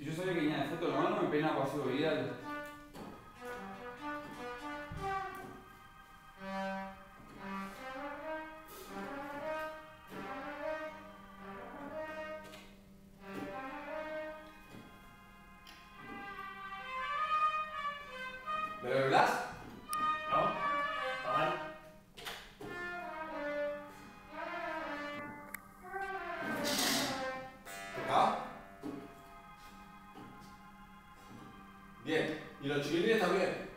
Si yo sabía que venía de foto normal, no me peinaba pasivo viral. ¿Me lo revelás? ¿No? ¿Está mal? Bien. Y los chiquilines también.